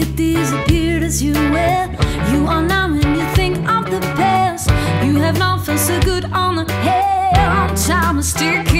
it disappeared as you were. You are now and you think of the past. You have not felt so good on the head. Time is ticking.